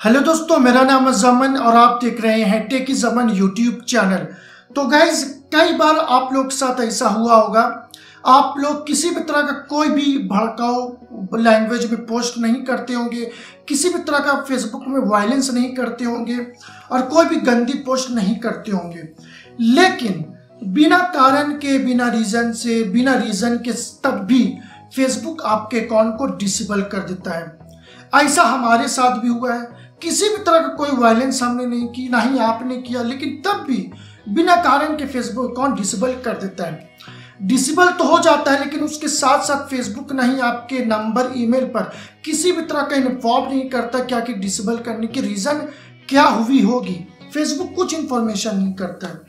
Hello दोस्तों, मेरा नाम जमन और आप देख रहे हैं टेकी जमन यूट्यूब चैनल तो गाइज़ कई बार आप लोग के साथ ऐसा हुआ होगा, आप लोग किसी भी तरह का कोई भी भड़काऊ लैंग्वेज में पोस्ट नहीं करते होंगे, किसी भी तरह का फेसबुक में वायलेंस नहीं करते होंगे और कोई भी गंदी पोस्ट नहीं करते होंगे। लेकिन बिना कारण के, बिना रीज़न से, बिना रीज़न के तब भी फेसबुक आपके अकाउंट को डिसेबल कर देता है। ऐसा हमारे साथ भी हुआ है किसी भी तरह का कोई वायलेंस हमने नहीं की, ना ही आपने किया, लेकिन तब भी बिना कारण के फेसबुक अकाउंट डिसेबल कर देता है। डिसेबल तो हो जाता है, लेकिन उसके साथ साथ फेसबुक नहीं आपके नंबर ईमेल पर किसी भी तरह का इन्फॉर्म नहीं करता क्या कि डिसेबल करने की रीज़न क्या हुई होगी। फेसबुक कुछ इन्फॉर्मेशन नहीं करता है।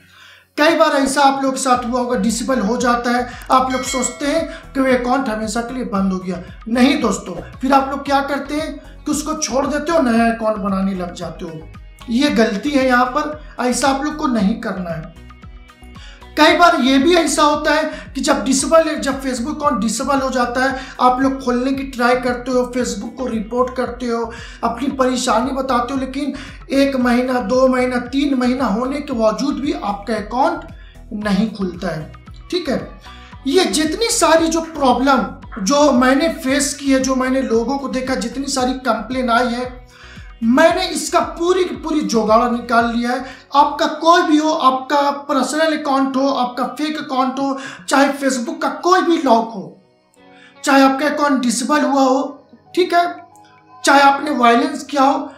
कई बार ऐसा आप लोग के साथ हुआ होगा डिसेबल हो जाता है। आप लोग सोचते हैं कि वो अकाउंट हमेशा के लिए बंद हो गया। नहीं दोस्तों, फिर आप लोग क्या करते हैं कि उसको छोड़ देते हो, नया अकाउंट बनाने लग जाते हो। ये गलती है यहाँ पर, ऐसा आप लोग को नहीं करना है। कई बार ये भी ऐसा होता है कि जब डिसेबल जब फेसबुक अकाउंट डिसेबल हो जाता है, आप लोग खोलने की ट्राई करते हो फेसबुक को रिपोर्ट करते हो, अपनी परेशानी बताते हो, लेकिन एक महीना, दो महीना, तीन महीना होने के बावजूद भी आपका अकाउंट नहीं खुलता है। ठीक है? ये जितनी सारी जो प्रॉब्लम जो मैंने फेस की है, जो मैंने लोगों को देखा, जितनी सारी कंप्लेन आई है मैंने इसका पूरी की पूरी जोगाड़ निकाल लिया है। आपका कोई भी हो, आपका पर्सनल अकाउंट हो, आपका फेक अकाउंट हो, चाहे फेसबुक का कोई भी लॉक हो, चाहे आपका अकाउंट डिसेबल हुआ हो, ठीक है? चाहे आपने वायलेंस किया हो,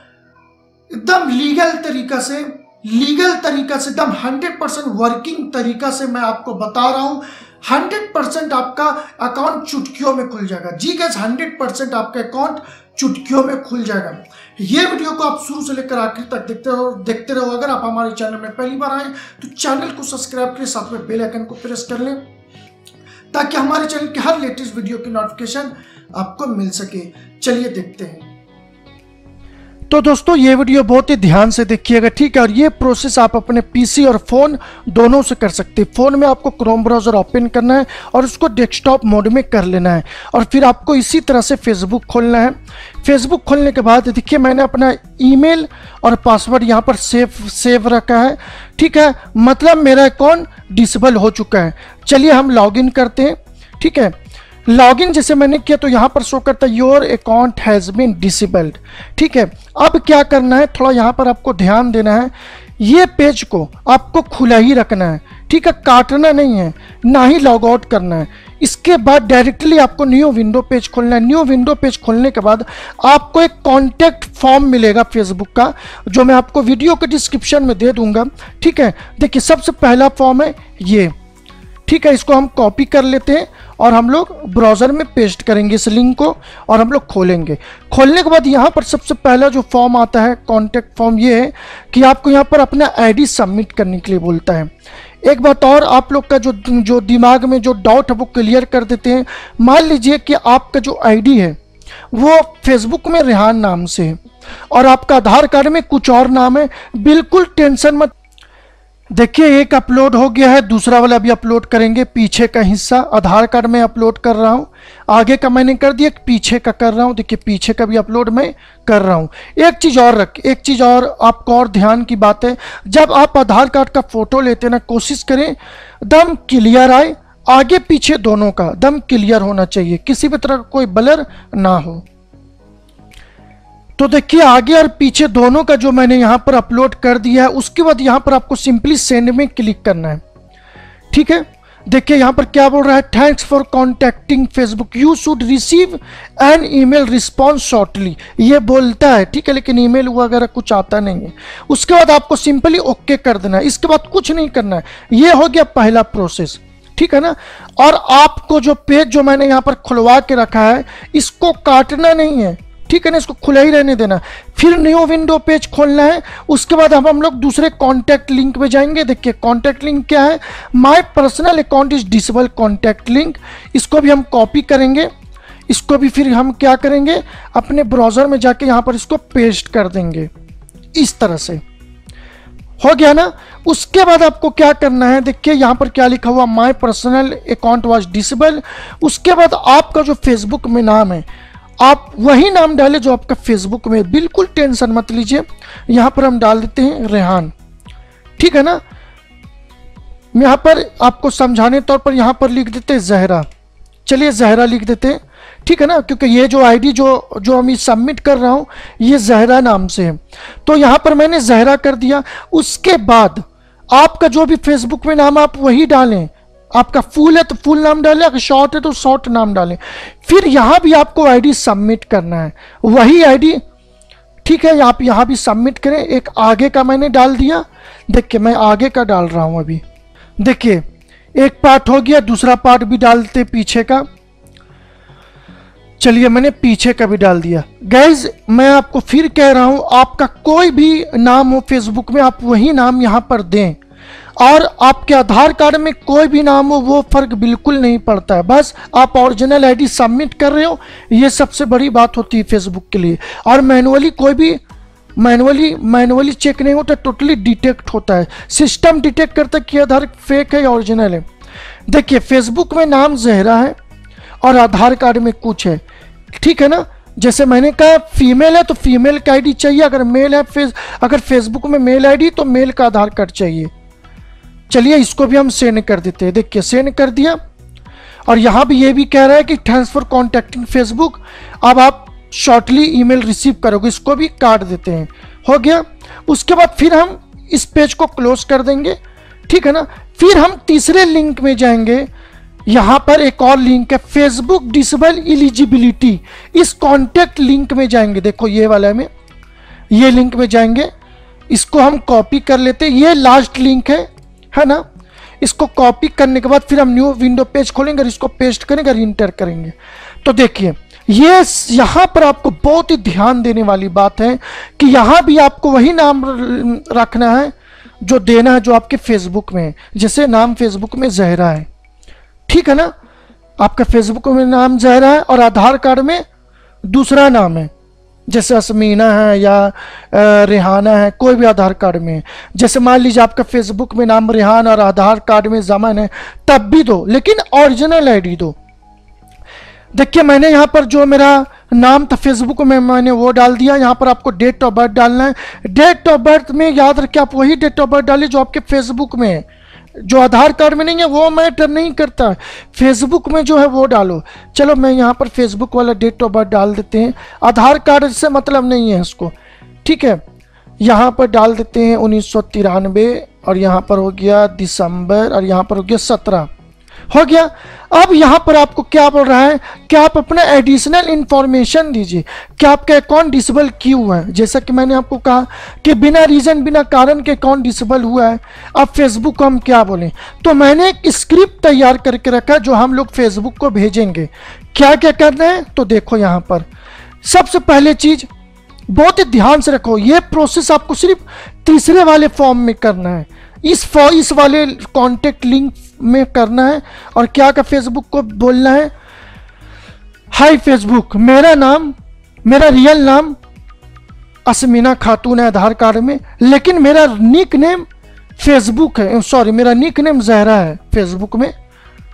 एकदम लीगल तरीका से लीगल तरीका से, एकदम हंड्रेड परसेंट वर्किंग तरीका से मैं आपको बता रहा हूँ। हंड्रेड परसेंट आपका अकाउंट चुटकियों में खुल जाएगा। जी गैस हंड्रेड परसेंट आपका अकाउंट चुटकियों में खुल जाएगा। ये वीडियो को आप शुरू से लेकर आखिर तक देखते रहो देखते रहो। अगर आप हमारे चैनल में पहली बार आए तो चैनल को सब्सक्राइब करें, साथ में बेल आइकन को प्रेस कर लें, ताकि हमारे चैनल के हर लेटेस्ट वीडियो की नोटिफिकेशन आपको मिल सके। चलिए देखते हैं। तो दोस्तों, ये वीडियो बहुत ही ध्यान से देखिएगा, ठीक है? और ये प्रोसेस आप अपने पीसी और फ़ोन दोनों से कर सकते हैं। फ़ोन में आपको क्रोम ब्राउज़र ओपन करना है और उसको डेस्कटॉप मोड में कर लेना है। और फिर आपको इसी तरह से फेसबुक खोलना है। फेसबुक खोलने के बाद देखिए, मैंने अपना ईमेल और पासवर्ड यहाँ पर सेव सेव रखा है, ठीक है? मतलब मेरा अकाउंट डिसेबल हो चुका है। चलिए हम लॉगिन करते हैं, ठीक है? लॉगिन जैसे मैंने किया तो यहाँ पर शो करता है your account has been disabled ठीक है? अब क्या करना है? थोड़ा यहाँ पर आपको ध्यान देना है। ये पेज को आपको खुला ही रखना है। ठीक है? काटना नहीं है। ना ही लॉग आउट करना है। इसके बाद डायरेक्टली आपको न्यू विंडो पेज खोलना है। न्यू विंडो पेज खोलने के बाद आपको एक कॉन्टैक्ट फॉर्म मिलेगा फेसबुक का, जो मैं आपको वीडियो के डिस्क्रिप्शन में दे दूँगा। ठीक है? देखिए, सबसे पहला फॉर्म है ये। ठीक है, इसको हम कॉपी कर लेते हैं और हम लोग ब्राउज़र में पेस्ट करेंगे इस लिंक को और हम लोग खोलेंगे। खोलने के बाद यहाँ पर सबसे पहला जो फॉर्म आता है कॉन्टैक्ट फॉर्म ये है कि आपको यहाँ पर अपना आईडी सबमिट करने के लिए बोलता है। एक बात और, आप लोग का जो जो दिमाग में जो डाउट है, वो क्लियर कर देते हैं। मान लीजिए कि आपका जो आईडी है, वो फेसबुक में रेहान नाम से है और आपका आधार कार्ड में कुछ और नाम है। बिल्कुल टेंशन मत देखिए, एक अपलोड हो गया है, दूसरा वाला अभी अपलोड करेंगे। पीछे का हिस्सा आधार कार्ड में अपलोड कर रहा हूँ। आगे का मैंने कर दिया, पीछे का कर रहा हूँ। देखिए, पीछे का भी अपलोड मैं कर रहा हूँ। एक चीज़ और रख, एक चीज़ और, आपको और ध्यान की बात है। जब आप आधार कार्ड का फ़ोटो लेते ना, कोशिश करें, दम क्लियर आए, आगे पीछे दोनों का दम क्लियर होना चाहिए। किसी भी तरह का कोई बलर ना हो। तो देखिए, आगे और पीछे दोनों का जो मैंने यहाँ पर अपलोड कर दिया है, उसके बाद यहाँ पर आपको सिंपली सेंड में क्लिक करना है। ठीक है? देखिए, यहाँ पर क्या बोल रहा है? Thanks for contacting Facebook you should receive an email response shortly ये बोलता है, ठीक है, लेकिन ईमेल वगैरह कुछ आता नहीं है। उसके बाद आपको सिंपली ओके कर देना है। इसके बाद कुछ नहीं करना है। ये हो गया पहला प्रोसेस ठीक है ना? और आपको जो पेज जो मैंने यहाँ पर खुलवा के रखा है, इसको काटना नहीं है। ठीक है ना, इसको खुला ही रहने देना। फिर न्यू विंडो पेज खोलना है, उसके बाद हम हम लोग दूसरे कॉन्टैक्ट लिंक पे जाएँगे। देखिए कॉन्टैक्ट लिंक क्या है? My personal account is disable contact link इसको भी हम कॉपी करेंगे। इसको भी फिर हम क्या करेंगे? अपने ब्राउज़र में जाके यहाँ पर इसको पेस्ट कर देंगे। इस तरह से। हो गया ना? उसके बाद आपको क्या करना है? देखिए, यहाँ पर क्या लिखा हुआ? My personal account was disable उसके बाद आपका जो फेसबुक में नाम है आप वही नाम डालें जो आपका फेसबुक में बिल्कुल टेंशन मत लीजिए। यहाँ पर हम डाल देते हैं रेहान। ठीक है ना? यहाँ पर आपको समझाने तौर पर यहाँ पर लिख देते हैं जहरा। चलिए जहरा लिख देते हैं। ठीक है ना? क्योंकि ये जो आईडी जो जो हम सबमिट कर रहा हूँ, ये जहरा नाम से है। तो यहाँ पर मैंने जहरा कर दिया। उसके बाद आपका जो भी फेसबुक में नाम आप वही डालें। आपका फुल है तो फुल नाम डालें, अगर शॉर्ट है तो शॉर्ट नाम डालें। फिर यहाँ भी आपको आईडी सबमिट करना है। वही आईडी ठीक है, आप यहाँ भी सबमिट करें। एक आगे का मैंने डाल दिया। देखिए, मैं आगे का डाल रहा हूँ अभी। देखिए, एक पार्ट हो गया, दूसरा पार्ट भी डालते पीछे का। चलिए, मैंने पीछे का भी डाल दिया। गैज मैं आपको फिर कह रहा हूँ, आपका कोई भी नाम हो फेसबुक में, आप वही नाम यहाँ पर दें। और आपके आधार कार्ड में कोई भी नाम हो, वो फ़र्क बिल्कुल नहीं पड़ता है। बस आप ओरिजिनल आईडी सबमिट कर रहे हो, ये सबसे बड़ी बात होती है फेसबुक के लिए। और मैनुअली कोई भी मैनुअली मैनुअली चेक नहीं होता टोटली डिटेक्ट होता है। सिस्टम डिटेक्ट करता है कि आधार फेक है या ओरिजिनल है। देखिए फेसबुक में नाम जहरा है और आधार कार्ड में कुछ है। ठीक है ना? जैसे मैंने कहा फीमेल है तो फीमेल का आईडी चाहिए। अगर मेल है, फेस, अगर फेसबुक में मेल आईडी तो मेल का आधार कार्ड चाहिए। चलिए इसको भी हम सेंड कर देते हैं। देखिए सेंड कर दिया। और यहाँ भी ये भी कह रहा है कि थैंक्स फॉर कॉन्टेक्टिंग फेसबुक अब आप शॉर्टली ईमेल रिसीव करोगे, इसको भी काट देते हैं। हो गया। उसके बाद फिर हम इस पेज को क्लोज कर देंगे। ठीक है ना? फिर हम तीसरे लिंक में जाएँगे। यहाँ पर एक और लिंक है फेसबुक डिसेबल इलिजिबिलिटी इस कॉन्टेक्ट लिंक में जाएँगे। देखो, ये वाला में, ये लिंक में जाएँगे। इसको हम कॉपी कर लेते हैं। ये लास्ट लिंक है। है ना? इसको कॉपी करने के बाद फिर हम न्यू विंडो पेज खोलेंगे इसको पेस्ट करेंगे और इंटर करेंगे। तो देखिए, ये यहाँ पर आपको बहुत ही ध्यान देने वाली बात है कि यहाँ भी आपको वही नाम रखना है जो देना है जो आपके फेसबुक में है। जैसे नाम फेसबुक में जहरा है। ठीक है ना? आपका फेसबुक में नाम जहरा है और आधार कार्ड में दूसरा नाम है। जैसे असमीना है या रिहाना है, कोई भी आधार कार्ड में। जैसे मान लीजिए आपका फेसबुक में नाम रेहान और आधार कार्ड में जमन है, तब भी दो, लेकिन ओरिजिनल आईडी दो। देखिए, मैंने यहाँ पर जो मेरा नाम था फेसबुक में, मैंने वो डाल दिया। यहाँ पर आपको डेट ऑफ़ बर्थ डालना है। डेट ऑफ़ बर्थ में याद रखिए, आप वही डेट ऑफ़ बर्थ डालिए जो आपके फेसबुक में है। जो आधार कार्ड में नहीं है, वो मैटर नहीं करता। फेसबुक में जो है, वो डालो। चलो, मैं यहाँ पर फेसबुक वाला डेट ऑफ़ बर्थ डाल देते हैं। आधार कार्ड से मतलब नहीं है उसको ठीक है? यहाँ पर डाल देते हैं उन्नीस सौ तिरानवे, और यहाँ पर हो गया दिसंबर, और यहाँ पर हो गया सत्रह। हो गया। अब यहाँ पर आपको क्या बोल रहा है कि आप अपना एडिशनल इंफॉर्मेशन दीजिए। कि आपका अकाउंट डिसेबल क्यों है? जैसा कि मैंने आपको कहा कि बिना रीजन बिना कारण के अकाउंट डिसेबल हुआ है। अब फेसबुक को हम क्या बोलें? तो मैंने एक स्क्रिप्ट तैयार करके रखा जो हम लोग फेसबुक को भेजेंगे। क्या क्या करना है? तो देखो यहाँ पर। सबसे पहले चीज़, बहुत ही ध्यान से रखो, ये प्रोसेस आपको सिर्फ़ तीसरे वाले फॉर्म में करना है। इस फॉ इस वाले कॉन्टेक्ट लिंक में करना है और क्या का फेसबुक को बोलना है? हाय फेसबुक मेरा नाम, मेरा रियल नाम असमीना खातून है आधार कार्ड में, लेकिन मेरा निक नेम फेसबुक है सॉरी मेरा निक नेम जहरा है फेसबुक में।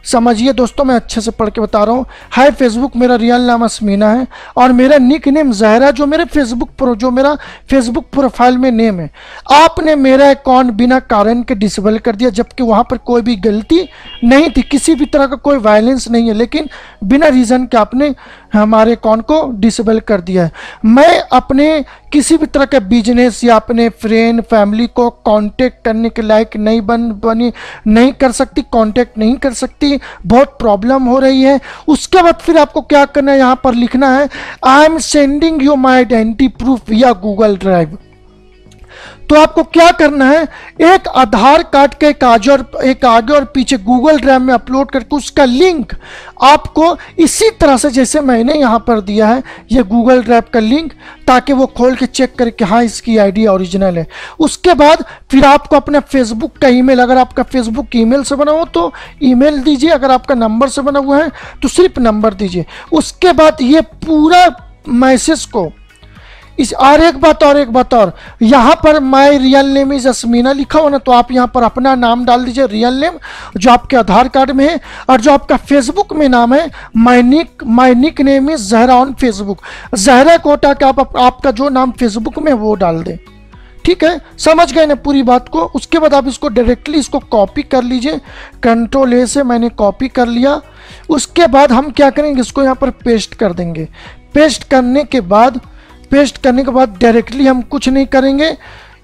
समझिए दोस्तों, मैं अच्छे से पढ़ के बता रहा हूँ। हाय फेसबुक मेरा रियल नाम असमीना है और मेरा निक नेम जहरा जो मेरे फेसबुक प्रो जो मेरा फेसबुक प्रोफ़ाइल में नेम है। आपने मेरा अकाउंट बिना कारण के डिसेबल कर दिया, जबकि वहाँ पर कोई भी गलती नहीं थी। किसी भी तरह का कोई वायलेंस नहीं है, लेकिन बिना रीज़न के आपने हमारे अकाउंट को डिसेबल कर दिया है। मैं अपने किसी भी तरह का बिज़नेस या अपने फ्रेंड फैमिली को कांटेक्ट करने के लायक नहीं बन, बनी, नहीं कर सकती कांटेक्ट नहीं कर सकती। बहुत प्रॉब्लम हो रही है। उसके बाद फिर आपको क्या करना है? यहाँ पर लिखना है I am sending you my identity proof या गूगल ड्राइव तो आपको क्या करना है? एक आधार कार्ड के एक आगे और, एक आगे और पीछे गूगल ड्राइव में अपलोड करके उसका लिंक आपको इसी तरह से जैसे मैंने यहाँ पर दिया है, ये गूगल ड्राइव का लिंक ताकि वो खोल के चेक करके हाँ इसकी आईडी ओरिजिनल है। उसके बाद फिर आपको अपने फेसबुक का ईमेल अगर आपका फेसबुक ईमेल से बना हो तो ईमेल दीजिए, अगर आपका नंबर से बना हुआ है तो सिर्फ़ नंबर दीजिए। उसके बाद ये पूरा मैसेज को इस और एक बात और एक बात और। यहाँ पर my real name is Asmina लिखा हुआ ना तो आप यहाँ पर अपना नाम डाल दीजिए रियल नेम जो आपके आधार कार्ड में है और जो आपका फेसबुक में नाम है my nick my nick name is Zahra on Facebook Zahra को हटा के आप, आप आपका जो नाम फेसबुक में वो डाल दें। ठीक है? समझ गए ना पूरी बात को? उसके बाद आप इसको डायरेक्टली इसको कॉपी कर लीजिए। कंट्रोल ए से मैंने कॉपी कर लिया। उसके बाद हम क्या करेंगे? इसको यहाँ पर पेस्ट कर देंगे। पेस्ट करने के बाद पेस्ट करने के बाद डायरेक्टली हम कुछ नहीं करेंगे।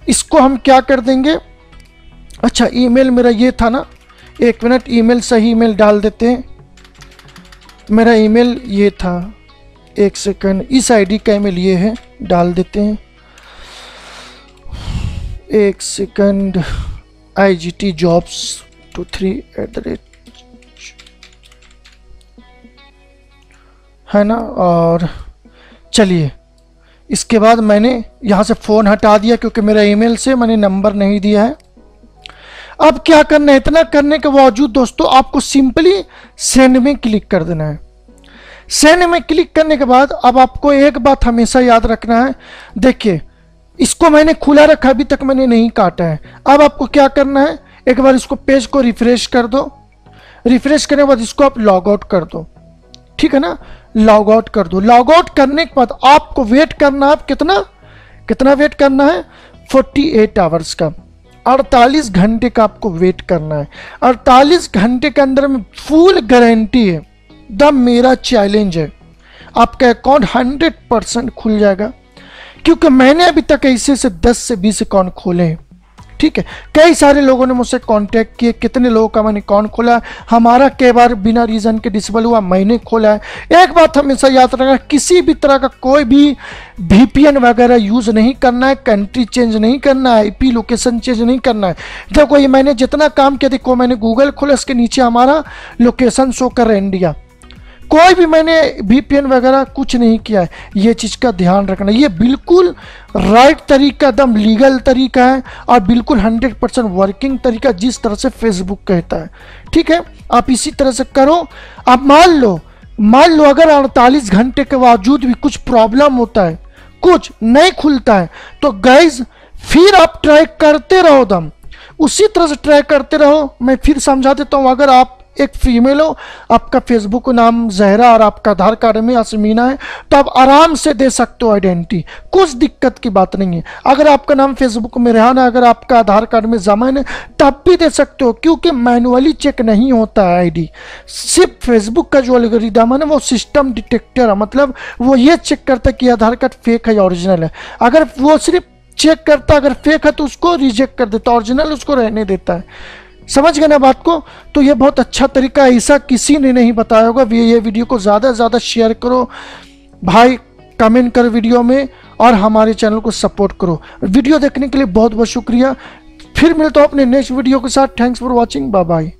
इसको हम क्या कर देंगे? अच्छा ईमेल मेरा ये था ना। एक मिनट ईमेल सही ईमेल डाल देते हैं। मेरा ईमेल ये था। एक सेकंड इस आईडी का ईमेल ये है। डाल देते हैं। एक second I G T jobs two three at the rate है ना? और चलिए। इसके बाद मैंने यहाँ से फ़ोन हटा दिया क्योंकि मेरा ईमेल से मैंने नंबर नहीं दिया है। अब क्या करना है? इतना करने के बावजूद दोस्तों, आपको सिंपली सेंड में क्लिक कर देना है। सेंड में क्लिक करने के बाद अब आपको एक बात हमेशा याद रखना है। देखिए, इसको मैंने खुला रखा, अभी तक मैंने नहीं काटा है। अब आपको क्या करना है? एक बार इसको पेज को रिफ्रेश कर दो। रिफ्रेश करने के बाद इसको आप लॉग आउट कर दो। ठीक है ना? लॉग आउट कर दो। लॉग आउट करने के बाद आपको वेट करना है, कितना? कितना वेट करना है? 48 आवर्स का। 48 घंटे का आपको वेट करना है। 48 घंटे के अंदर में फुल गारंटी है, द मेरा चैलेंज है। आपका अकाउंट 100 परसेंट खुल जाएगा। क्योंकि मैंने अभी तक ऐसे से 10 से 20 अकाउंट खोले हैं। ठीक है? कई सारे लोगों ने मुझसे कांटेक्ट किए, कितने लोगों का मैंने अकाउंट खोला है, हमारा कई बार बिना रीज़न के डिसेबल हुआ, मैंने खोला है। एक बात हमेशा याद रखना, किसी भी तरह का कोई भी वीपीएन वगैरह यूज़ नहीं करना है कंट्री चेंज नहीं करना है आईपी लोकेशन चेंज नहीं करना है। देखो, ये मैंने जितना काम किया, देखो, मैंने गूगल खोला, इसके नीचे हमारा लोकेशन शो कर रहा है इंडिया कोई भी मैंने वीपीएन वगैरह कुछ नहीं किया है, ये चीज़ का ध्यान रखना। ये बिल्कुल राइट तरीका, एकदम लीगल तरीका है और बिल्कुल 100 परसेंट वर्किंग तरीका जिस तरह से फेसबुक कहता है। ठीक है? आप इसी तरह से करो। आप मान लो मान लो अगर अड़तालीस घंटे के बावजूद भी कुछ प्रॉब्लम होता है, कुछ नहीं खुलता है तो गाइज़ फिर आप ट्राई करते रहो दम। उसी तरह से ट्राई करते रहो। मैं फिर समझा देता हूँ, अगर आप एक फीमेल हो, आपका फेसबुक नाम जहरा और आपका आधार कार्ड में असमीना है तो आप आराम से दे सकते हो आइडेंटिटी कुछ दिक्कत की बात नहीं है। अगर आपका नाम फेसबुक में रेहान है अगर आपका आधार कार्ड में जमान है, तब भी दे सकते हो, क्योंकि मैनुअली चेक नहीं होता है आईडी सिर्फ़ फेसबुक का जो अलगरिदम है वो सिस्टम डिटेक्टर है। मतलब वो ये चेक करता है कि आधार कार्ड फेक है या ओरिजिनल है। अगर वो सिर्फ़ चेक करता, अगर फेक है तो उसको रिजेक्ट कर देता ओरिजिनल उसको रहने देता है। समझ गए ना बात को? तो ये बहुत अच्छा तरीका ऐसा किसी ने नहीं बताया होगा। ये वीडियो को ज़्यादा से ज़्यादा शेयर करो, भाई कमेंट कर वीडियो में और हमारे चैनल को सपोर्ट करो। वीडियो देखने के लिए बहुत बहुत शुक्रिया। फिर मिलता हूँ अपने नेक्स्ट वीडियो के साथ। Thanks for watching bye bye